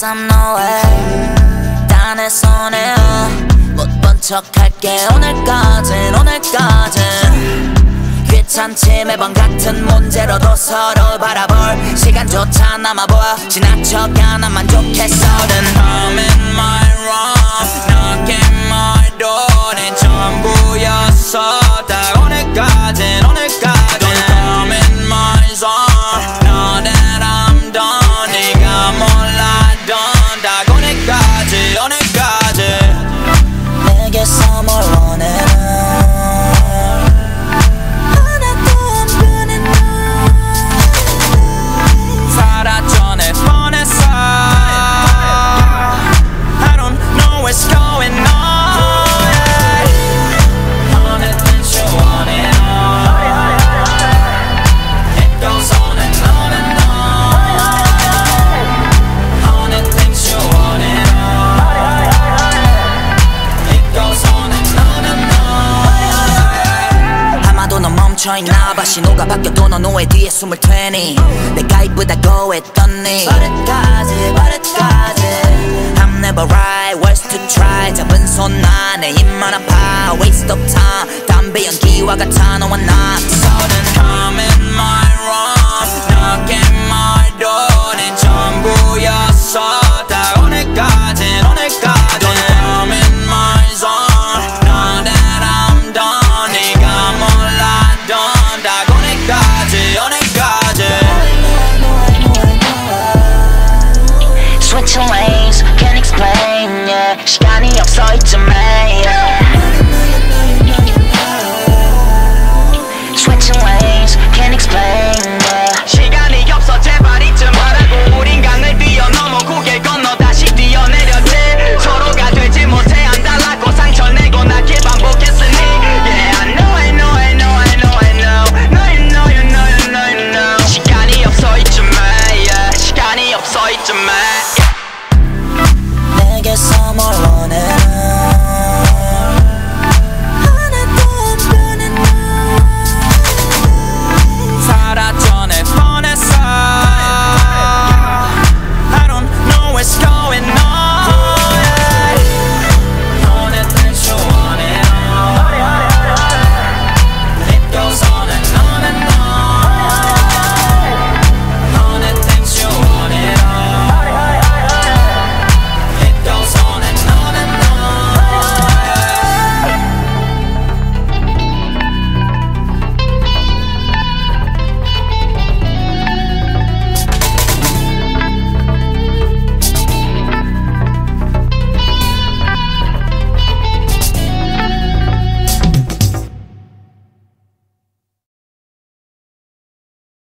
guess I'm nowhere 손에요 못 본 척할게. 오늘까진 오늘까진. 귀찮지 매번 같은 문제로도 서로 바라볼 시간조차 남아보여 지나쳐가 난 만족해 서른 I'm in my room 너게 my door. 멈춰있나봐 신호가 바뀌어도 넌 노예 뒤에 숨을 테니 내가 이쁘다고 했더니 버릇까지 버릇까지 I'm never right, worth to try 잡은 손 안에 입만 아파 Waste of time 담배 연기와 같아 너와 나 서는 Come in my room tight to me